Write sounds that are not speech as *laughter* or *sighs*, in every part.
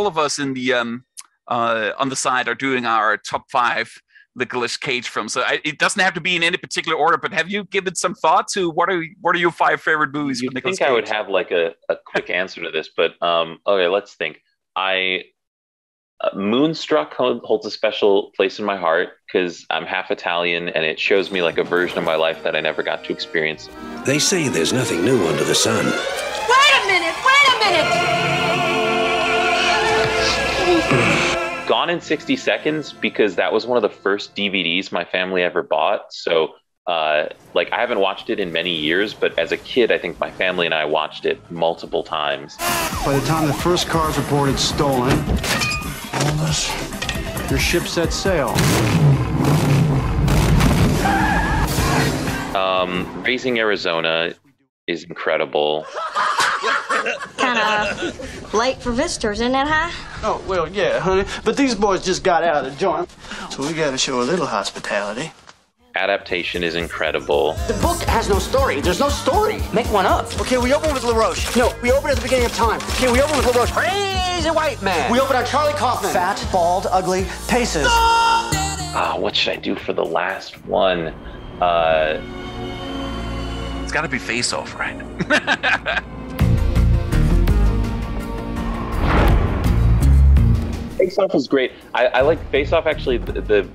all of us in the um, uh, on the side are doing our top five Nicolas Cage films. So I, it doesn't have to be in any particular order, but have you given some thought to what are what are your five favorite movies? You think Cage? I would have like a, a quick *laughs* answer to this, but um, okay, let's think. I uh, Moonstruck holds a special place in my heart because I'm half Italian and it shows me like a version of my life that I never got to experience. They say there's nothing new under the sun. Gone in 60 Seconds because that was one of the first DVDs my family ever bought. So, uh, like, I haven't watched it in many years, but as a kid, I think my family and I watched it multiple times. By the time the first car's reported stolen, your ship set sail. Um, Raising Arizona is incredible. Kind of late for visitors, isn't it, huh? Oh, well, yeah, honey. But these boys just got out of the joint, so we gotta show a little hospitality adaptation is incredible. The book has no story. There's no story. Make one up. Okay, we open with LaRoche. No, we open at the beginning of time. Okay, we open with LaRoche. Crazy white man. We open on Charlie Kaufman. Fat, bald, ugly, paces. Ah, what should I do for the last one? Uh, it's got to be Face Off, right? *laughs* Face Off is great. I, I like Face Off actually. The, the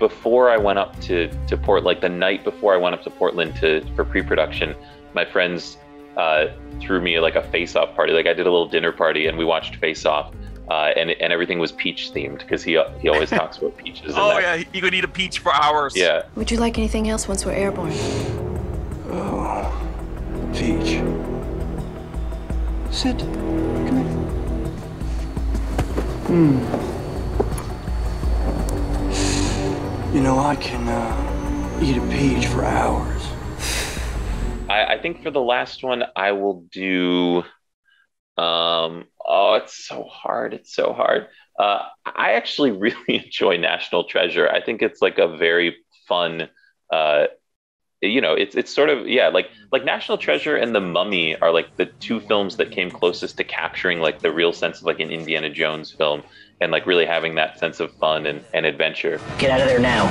before I went up to to Port, like the night before I went up to Portland to for pre-production, my friends uh, threw me like a Face Off party. Like I did a little dinner party and we watched Face Off. Uh, and and everything was peach themed because he he always talks about *laughs* peaches. oh yeah, you could eat a peach for hours. Yeah. Would you like anything else once we're airborne? Oh, peach. Sit. Come here. Hmm. You know, I can uh, eat a peach for hours. *sighs* I, I think for the last one, I will do. Um, oh, it's so hard. It's so hard. Uh, I actually *laughs* really enjoy National Treasure. I think it's like a very fun. Uh, you know, it's it's sort of yeah, like mm-hmm. like National Treasure and The Mummy are like the two films that came closest to capturing like the real sense of like an Indiana Jones film and like really having that sense of fun and, and adventure. Get out of there now.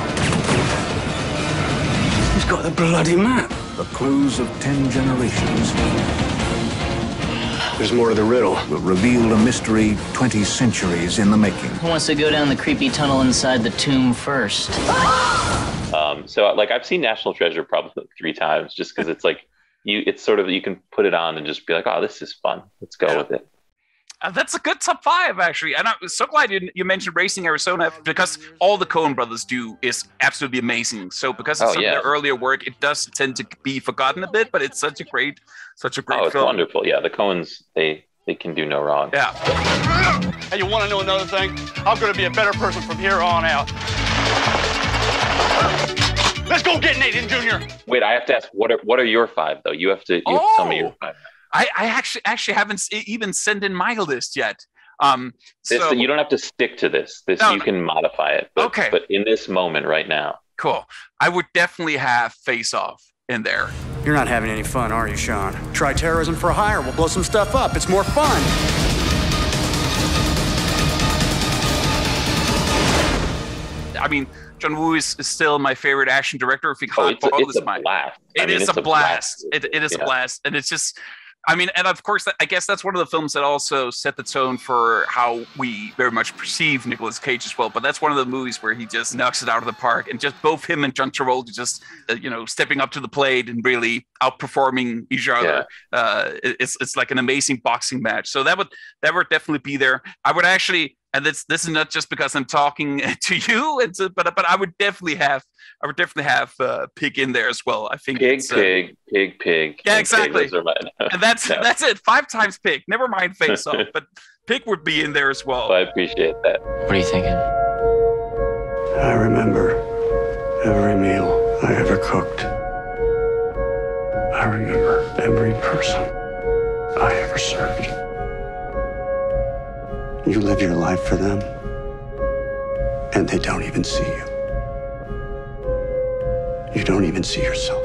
He's got the bloody map. The clues of ten generations. There's more to the riddle. Will reveal a mystery 20 centuries in the making. Who wants to go down the creepy tunnel inside the tomb first? *gasps* Ah! Um, so like I've seen National Treasure probably three times just because it's like you it's sort of you can put it on and just be like, oh, this is fun. Let's go with it. Uh, that's a good top five, actually. And I'm so glad you, you mentioned Raising Arizona because all the Coen brothers do is absolutely amazing. So because it's oh, yeah. their earlier work, it does tend to be forgotten a bit, but it's such a great, such a great oh, it's film. wonderful. Yeah, the Coens, they they can do no wrong. Yeah. And you want to know another thing? I'm going to be a better person from here on out. Let's go get Nathan Jr. Wait, I have to ask what are what are your five though? You have to you have to tell me your five. I, I actually actually haven't even sent in my list yet. Um, this, so, you don't have to stick to this. This no, you can modify it. But, okay. But in this moment right now. Cool. I would definitely have Face Off in there. You're not having any fun, are you, Sean? Try terrorism for hire. We'll blow some stuff up. It's more fun. I mean, John Woo is, is still my favorite action director. If you oh, it's, a, it's a blast. It I mean, is a, a blast. blast. It, it is yeah. a blast, and it's just I mean, and of course, I guess that's one of the films that also set the tone for how we very much perceive Nicolas Cage as well. But that's one of the movies where he just knocks it out of the park, and just both him and John Travolta just, uh, you know, stepping up to the plate and really outperforming each other. Yeah. Uh, it's it's like an amazing boxing match. So that would that would definitely be there. I would actually and this this is not just because I'm talking *laughs* to you, it's a, but but I would definitely have I would definitely have uh, pig in there as well. I think pig, uh, pig, pig, pig. Yeah, exactly. Pig, *laughs* and that's no. that's it. Five times pig. Never mind face off, but pig would be in there as well. well. I appreciate that. What are you thinking? I remember every meal I ever cooked. I remember every person I ever served. You live your life for them, and they don't even see you. You don't even see yourself.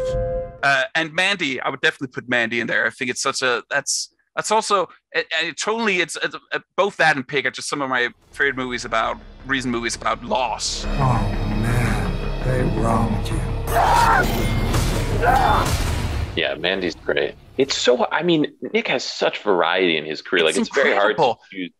Uh, and Mandy, I would definitely put Mandy in there. I think it's such a that's that's also it, it totally it's, it's uh, both that and Pig are just some of my favorite movies about reason movies about loss. Oh man, they wronged you. Yeah, Mandy's great. It's so. I mean, Nick has such variety in his career. It's like it's very hard to choose.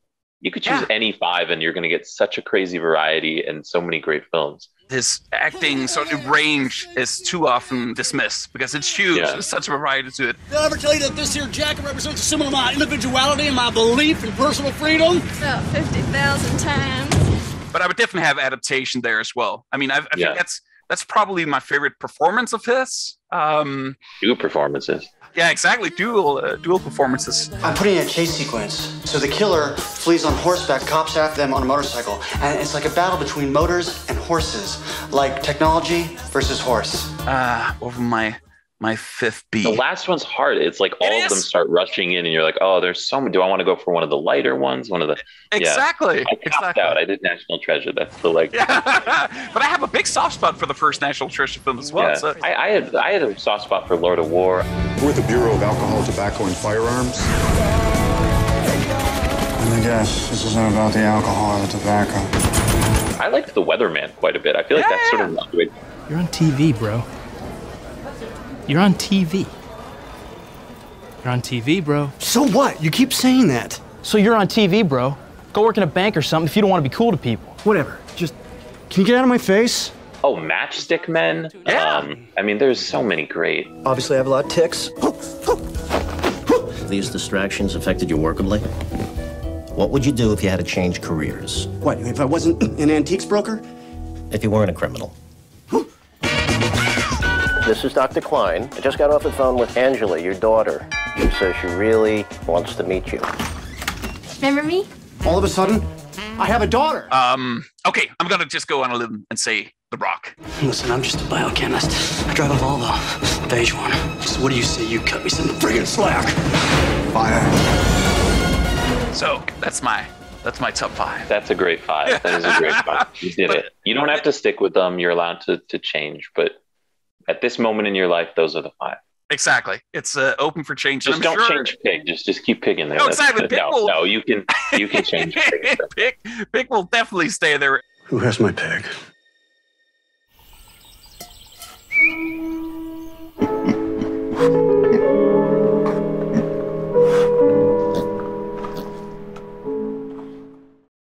You could choose Yeah. any five, and you're going to get such a crazy variety and so many great films. His acting sort of range is too often dismissed because it's huge. Yeah. There's such a variety to it. Did I ever tell you that this here jacket represents a symbol of my individuality and my belief in personal freedom? About 50,000 times. But I would definitely have adaptation there as well. I mean, I, I Yeah. think that's that's probably my favorite performance of his. Um, Two performances. Yeah, exactly. Dual uh, dual performances. I'm putting in a chase sequence. So the killer flees on horseback, cops after them on a motorcycle. And it's like a battle between motors and horses, like technology versus horse. Uh, over my my fifth B. The last one's hard. It's like all of them start rushing in, and you're like, oh, there's so many. Do I want to go for one of the lighter ones? One of the. exactly. I tapped exactly. out. I did National Treasure. That's the like. Yeah. *laughs* but I have a big soft spot for the first National Treasure film as well. Yeah. So I, I had I had a soft spot for Lord of War. We're the Bureau of Alcohol, Tobacco, and Firearms. And I guess this isn't about the alcohol or the tobacco. I liked the Weatherman quite a bit. I feel like that's sort of not the way. You're on TV, bro. You're on TV. You're on TV, bro. So what? You keep saying that. So you're on TV, bro. Go work in a bank or something if you don't want to be cool to people. Whatever. Just, can you get out of my face? Oh, Matchstick Men. Yeah. Um, I mean, there's so many great. Obviously, I have a lot of tics. These distractions affected you workably? What would you do if you had to change careers? What, if I wasn't an antiques broker? If you weren't a criminal? This is Dr. Klein. I just got off the phone with Angela, your daughter. She says she really wants to meet you. Remember me? All of a sudden, I have a daughter. um okay, I'm gonna just go on a limb and say The Rock. Listen, I'm just a biochemist. I drive a Volvo, beige one. So what do you say you cut me some friggin' slack? Fire. So that's my that's my top five. That's a great five. That is a great five. You did *laughs* But- it. You don't have to stick with them. You're allowed to to change, but at this moment in your life, those are the five. Exactly. It's uh, open for change. Just I'm don't sure change pig. Just just keep pig in there. No, That's- exactly. Pig no, will- no, you can you can change *laughs* pig. Pick, Pick will definitely stay there. Who has my pig? *laughs*